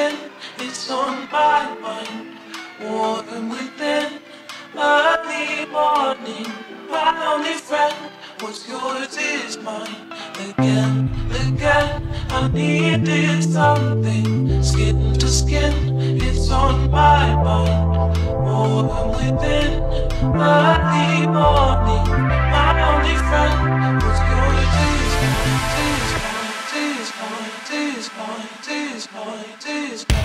It's on my mind, warm within. Early morning, my only friend. What's yours is mine. Again, again, I needed something. Skin to skin, it's on my mind. Warm within, early morning, my only friend. What's yours is night is, night is.